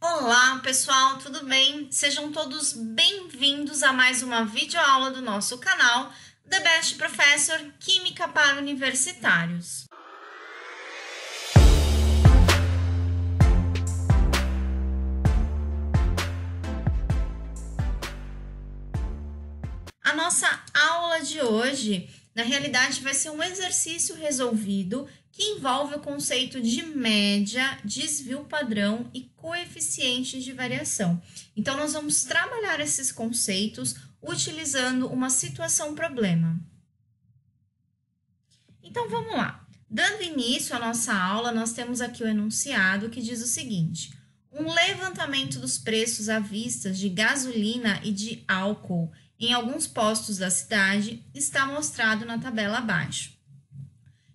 Olá, pessoal, tudo bem? Sejam todos bem-vindos a mais uma videoaula do nosso canal The Best Professor Química para Universitários. A nossa aula de hoje, na realidade, vai ser um exercício resolvido que envolve o conceito de média, desvio padrão e coeficientes de variação. Então, nós vamos trabalhar esses conceitos utilizando uma situação problema. Então, vamos lá. Dando início à nossa aula, nós temos aqui o enunciado que diz o seguinte: um levantamento dos preços à vista de gasolina e de álcool em alguns postos da cidade está mostrado na tabela abaixo.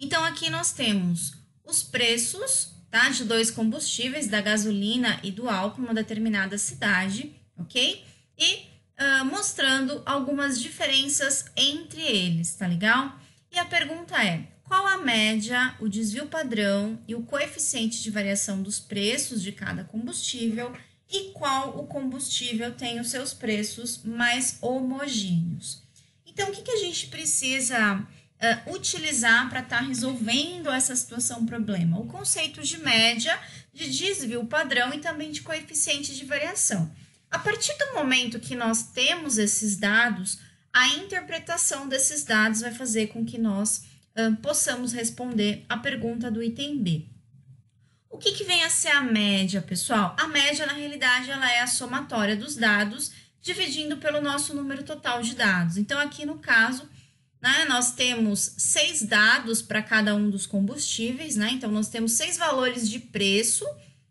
Então, aqui nós temos os preços tá, de dois combustíveis, da gasolina e do álcool, numa determinada cidade, ok? E uh, mostrando algumas diferenças entre eles, tá legal? E a pergunta é: qual a média, o desvio padrão e o coeficiente de variação dos preços de cada combustível e qual o combustível tem os seus preços mais homogêneos? Então, o que, que a gente precisa uh, utilizar para estar tá resolvendo essa situação problema? O conceito de média, de desvio padrão e também de coeficiente de variação. A partir do momento que nós temos esses dados, a interpretação desses dados vai fazer com que nós uh, possamos responder a pergunta do item B. O que, que vem a ser a média, pessoal? A média, na realidade, ela é a somatória dos dados dividindo pelo nosso número total de dados. Então, aqui no caso, né, nós temos seis dados para cada um dos combustíveis, né? Então, nós temos seis valores de preço,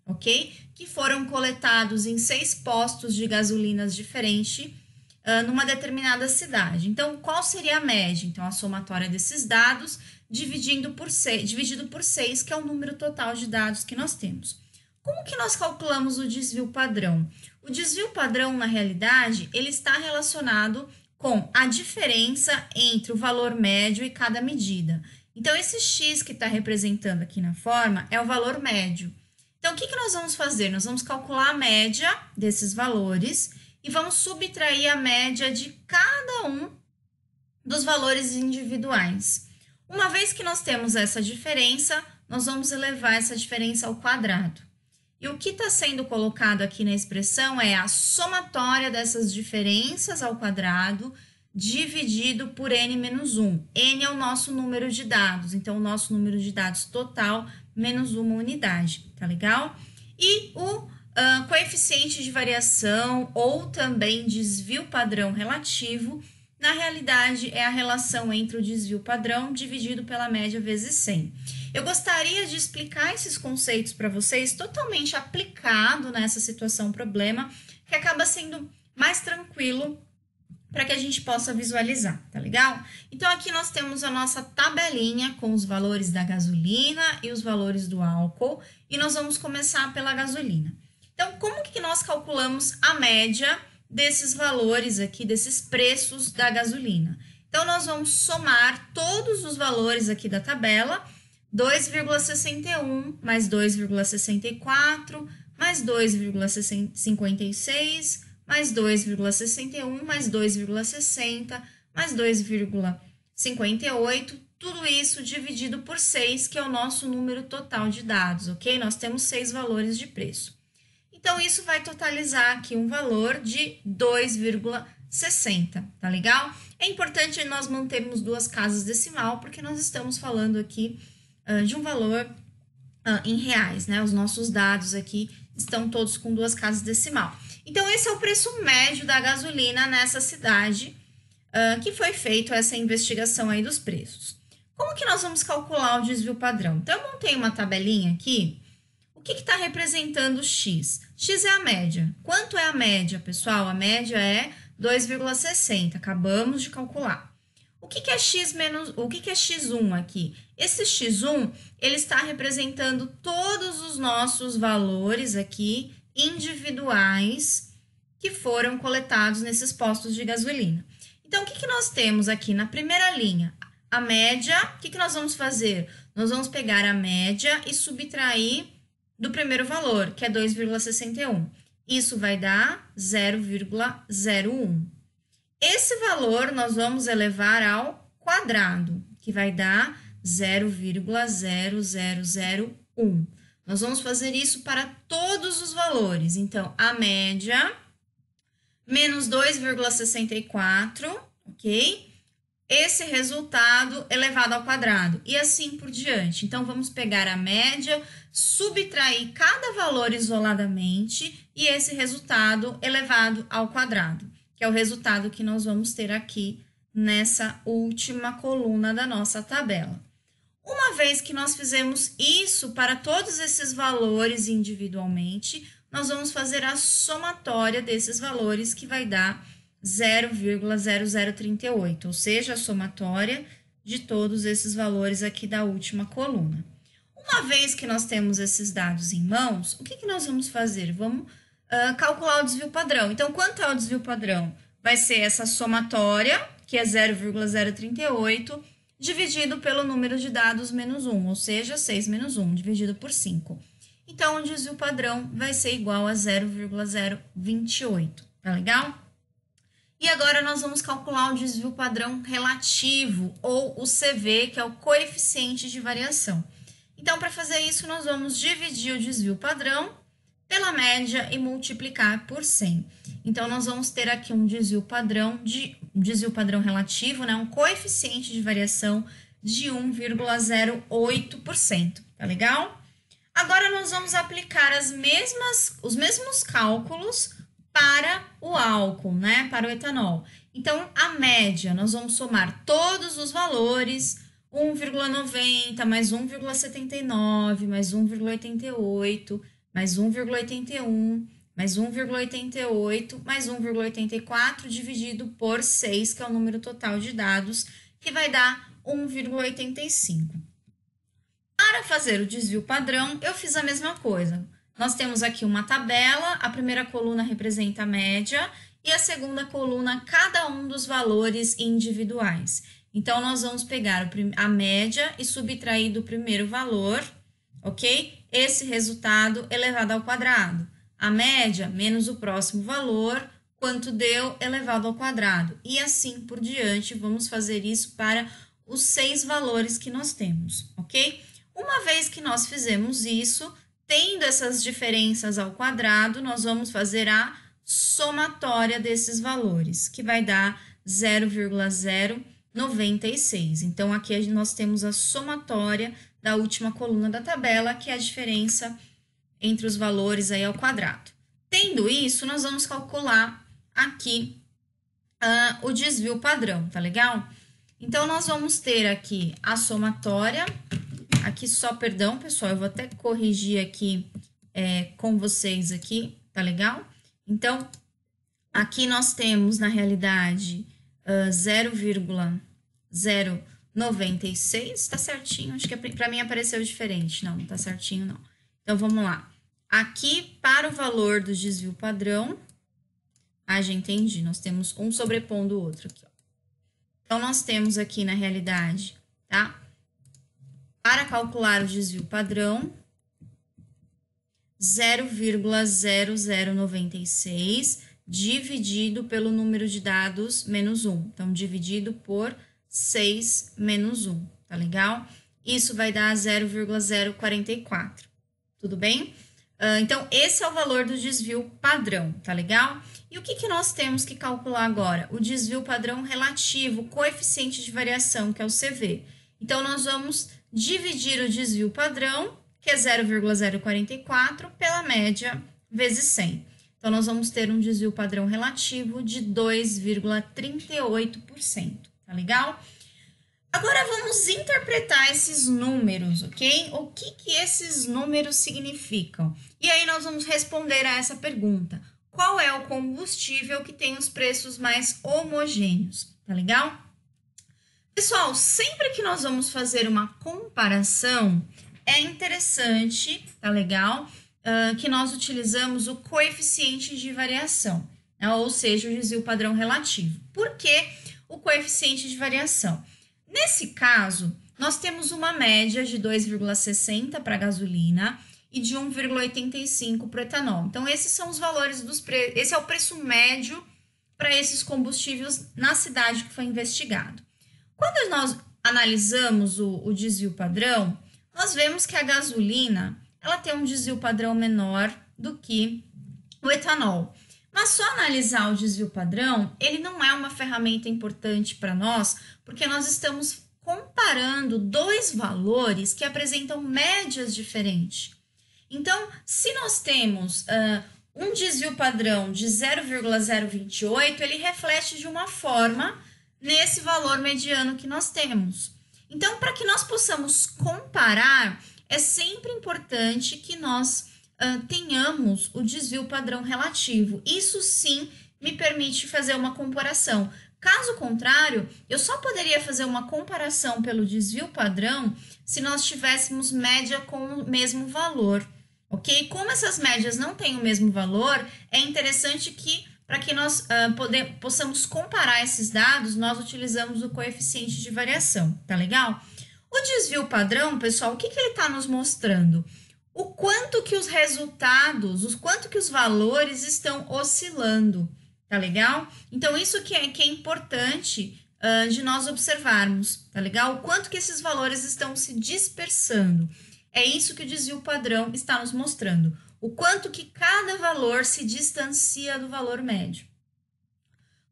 ok? Que foram coletados em seis postos de gasolinas diferentes uh, numa determinada cidade. Então, qual seria a média? Então, a somatória desses dados dividindo por seis, dividido por seis, que é o número total de dados que nós temos. Como que nós calculamos o desvio padrão? O desvio padrão, na realidade, ele está relacionado com a diferença entre o valor médio e cada medida. Então, esse x que está representando aqui na forma é o valor médio. Então, o que, que nós vamos fazer? Nós vamos calcular a média desses valores e vamos subtrair a média de cada um dos valores individuais. Uma vez que nós temos essa diferença, nós vamos elevar essa diferença ao quadrado. E o que está sendo colocado aqui na expressão é a somatória dessas diferenças ao quadrado dividido por n menos 1. n é o nosso número de dados, então o nosso número de dados total menos uma unidade, tá legal? E o uh, coeficiente de variação ou também desvio padrão relativo, na realidade é a relação entre o desvio padrão dividido pela média vezes 100. Eu gostaria de explicar esses conceitos para vocês totalmente aplicado nessa situação problema, que acaba sendo mais tranquilo para que a gente possa visualizar, tá legal? Então aqui nós temos a nossa tabelinha com os valores da gasolina e os valores do álcool, e nós vamos começar pela gasolina. Então, como que nós calculamos a média desses valores aqui, desses preços da gasolina? Então, nós vamos somar todos os valores aqui da tabela 2,61 mais 2,64 mais 2,56 mais 2,61 mais 2,60 mais 2,58, tudo isso dividido por 6, que é o nosso número total de dados, ok? Nós temos seis valores de preço. Então, isso vai totalizar aqui um valor de 2,60, tá legal? É importante nós mantermos duas casas decimal, porque nós estamos falando aqui de um valor uh, em reais, né? Os nossos dados aqui estão todos com duas casas decimal. Então, esse é o preço médio da gasolina nessa cidade uh, que foi feito essa investigação aí dos preços. Como que nós vamos calcular o desvio padrão? Então, eu montei uma tabelinha aqui. O que está representando x? x é a média. Quanto é a média, pessoal? A média é 2,60. Acabamos de calcular. O que, que é x menos, o que, que é x1 aqui? Esse x1, ele está representando todos os nossos valores aqui individuais que foram coletados nesses postos de gasolina. Então, o que, que nós temos aqui na primeira linha? A média, o que, que nós vamos fazer? Nós vamos pegar a média e subtrair do primeiro valor, que é 2,61. Isso vai dar 0,01. Esse valor nós vamos elevar ao quadrado, que vai dar 0,0001. Nós vamos fazer isso para todos os valores. Então, a média menos 2,64, ok? Esse resultado elevado ao quadrado e assim por diante. Então, vamos pegar a média, subtrair cada valor isoladamente e esse resultado elevado ao quadrado, que é o resultado que nós vamos ter aqui nessa última coluna da nossa tabela. Uma vez que nós fizemos isso para todos esses valores individualmente, nós vamos fazer a somatória desses valores, que vai dar 0,0038, ou seja, a somatória de todos esses valores aqui da última coluna. Uma vez que nós temos esses dados em mãos, o que, que nós vamos fazer? Vamos uh, calcular o desvio padrão. Então, quanto é o desvio padrão? Vai ser essa somatória, que é 0,038, dividido pelo número de dados menos 1, ou seja, 6 menos 1, dividido por 5. Então, o desvio padrão vai ser igual a 0,028, tá legal? E agora nós vamos calcular o desvio padrão relativo, ou o CV, que é o coeficiente de variação. Então, para fazer isso, nós vamos dividir o desvio padrão pela média e multiplicar por 100. Então, nós vamos ter aqui um desvio padrão de um desvio padrão relativo, né, um coeficiente de variação de 1,08%, tá legal? Agora nós vamos aplicar as mesmas, os mesmos cálculos para o álcool, né, para o etanol. Então, a média, nós vamos somar todos os valores, 1,90 mais 1,79 mais 1,88 mais 1,81 mais 1,88 mais 1,84 dividido por 6, que é o número total de dados, que vai dar 1,85. Para fazer o desvio padrão, eu fiz a mesma coisa. Nós temos aqui uma tabela, a primeira coluna representa a média e a segunda coluna cada um dos valores individuais. Então, nós vamos pegar a média e subtrair do primeiro valor, ok? Esse resultado elevado ao quadrado. A média menos o próximo valor, quanto deu elevado ao quadrado. E assim por diante, vamos fazer isso para os seis valores que nós temos, ok? Uma vez que nós fizemos isso, tendo essas diferenças ao quadrado, nós vamos fazer a somatória desses valores, que vai dar 0,096. Então, aqui nós temos a somatória da última coluna da tabela, que é a diferença entre os valores aí ao quadrado. Tendo isso, nós vamos calcular aqui uh, o desvio padrão, tá legal? Então, nós vamos ter aqui a somatória Aqui só, perdão, pessoal, eu vou até corrigir aqui é, com vocês aqui, tá legal? Então, aqui nós temos, na realidade, uh, 0,096, tá certinho, acho que é para mim apareceu diferente, não, não tá certinho não. Então, vamos lá. Aqui, para o valor do desvio padrão, ah, já entendi, nós temos um sobrepondo o outro aqui, ó. Então, nós temos aqui, na realidade, tá? Para calcular o desvio padrão, 0,0096 dividido pelo número de dados menos 1. Então, dividido por 6 menos 1, tá legal? Isso vai dar 0,044, tudo bem? Uh, então, esse é o valor do desvio padrão, tá legal? E o que, que nós temos que calcular agora? O desvio padrão relativo, coeficiente de variação, que é o CV. Então, nós vamos dividir o desvio padrão, que é 0,044, pela média vezes 100. Então, nós vamos ter um desvio padrão relativo de 2,38%, tá legal? Agora, vamos interpretar esses números, ok? O que, que esses números significam? E aí, nós vamos responder a essa pergunta. Qual é o combustível que tem os preços mais homogêneos, tá legal? Pessoal, sempre que nós vamos fazer uma comparação, é interessante, tá legal? Uh, que nós utilizamos o coeficiente de variação, né? ou seja, o desvio padrão relativo. Por que o coeficiente de variação? Nesse caso, nós temos uma média de 2,60 para gasolina e de 1,85 para o etanol. Então, esses são os valores dos preços. Esse é o preço médio para esses combustíveis na cidade que foi investigado. Quando nós analisamos o, o desvio padrão, nós vemos que a gasolina ela tem um desvio padrão menor do que o etanol. Mas só analisar o desvio padrão, ele não é uma ferramenta importante para nós, porque nós estamos comparando dois valores que apresentam médias diferentes. Então, se nós temos uh, um desvio padrão de 0,028, ele reflete de uma forma nesse valor mediano que nós temos. Então, para que nós possamos comparar, é sempre importante que nós uh, tenhamos o desvio padrão relativo. Isso sim me permite fazer uma comparação. Caso contrário, eu só poderia fazer uma comparação pelo desvio padrão se nós tivéssemos média com o mesmo valor, ok? Como essas médias não têm o mesmo valor, é interessante que, para que nós uh, poder, possamos comparar esses dados, nós utilizamos o coeficiente de variação, tá legal? O desvio padrão, pessoal, o que, que ele está nos mostrando? O quanto que os resultados, o quanto que os valores estão oscilando, tá legal? Então, isso que é, que é importante uh, de nós observarmos, tá legal? O quanto que esses valores estão se dispersando. É isso que o desvio padrão está nos mostrando. O quanto que cada valor se distancia do valor médio.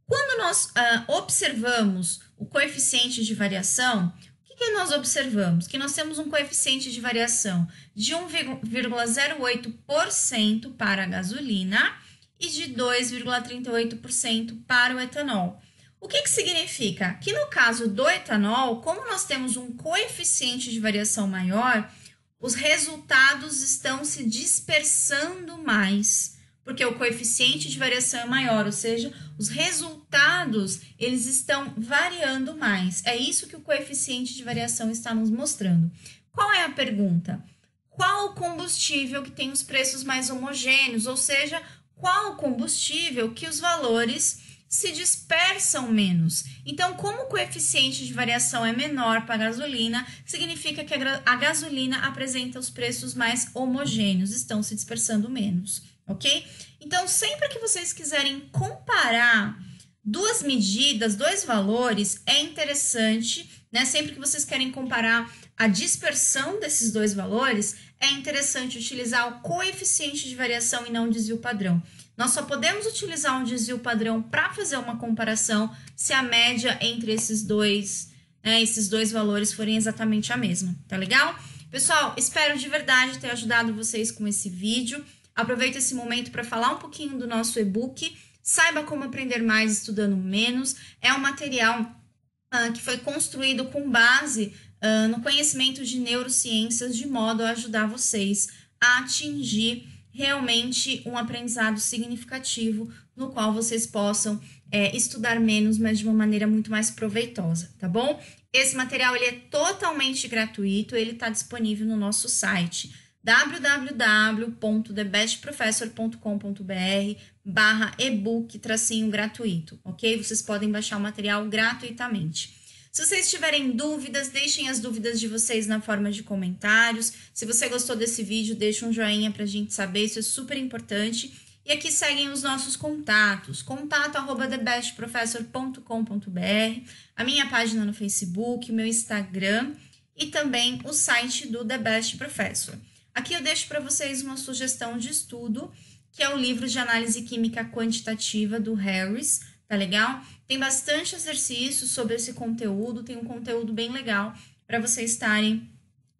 Quando nós uh, observamos o coeficiente de variação, o que nós observamos? Que nós temos um coeficiente de variação de 1,08% para a gasolina e de 2,38% para o etanol. O que, que significa? Que no caso do etanol, como nós temos um coeficiente de variação maior, os resultados estão se dispersando mais porque o coeficiente de variação é maior, ou seja, os resultados eles estão variando mais. É isso que o coeficiente de variação está nos mostrando. Qual é a pergunta? Qual o combustível que tem os preços mais homogêneos, ou seja, qual o combustível que os valores se dispersam menos. Então, como o coeficiente de variação é menor para a gasolina, significa que a gasolina apresenta os preços mais homogêneos, estão se dispersando menos ok? Então, sempre que vocês quiserem comparar duas medidas, dois valores, é interessante, né? Sempre que vocês querem comparar a dispersão desses dois valores, é interessante utilizar o coeficiente de variação e não o desvio padrão. Nós só podemos utilizar um desvio padrão para fazer uma comparação se a média entre esses dois, né, esses dois valores forem exatamente a mesma, tá legal? Pessoal, espero de verdade ter ajudado vocês com esse vídeo. Aproveito esse momento para falar um pouquinho do nosso e-book. Saiba como aprender mais estudando menos. É um material uh, que foi construído com base uh, no conhecimento de neurociências, de modo a ajudar vocês a atingir realmente um aprendizado significativo no qual vocês possam é, estudar menos, mas de uma maneira muito mais proveitosa, tá bom? Esse material ele é totalmente gratuito, ele está disponível no nosso site www.thebestprofessor.com.br barra ebook tracinho gratuito, ok? Vocês podem baixar o material gratuitamente. Se vocês tiverem dúvidas, deixem as dúvidas de vocês na forma de comentários. Se você gostou desse vídeo, deixa um joinha pra gente saber, isso é super importante. E aqui seguem os nossos contatos, contato arroba thebestprofessor.com.br, a minha página no Facebook, meu Instagram e também o site do The Best Professor. Aqui eu deixo para vocês uma sugestão de estudo, que é o livro de análise química quantitativa do Harris, tá legal? Tem bastante exercício sobre esse conteúdo, tem um conteúdo bem legal para vocês estarem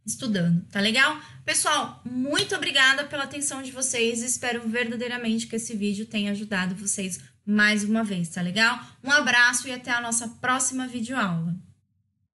estudando, tá legal? Pessoal, muito obrigada pela atenção de vocês. Espero verdadeiramente que esse vídeo tenha ajudado vocês mais uma vez, tá legal? Um abraço e até a nossa próxima videoaula.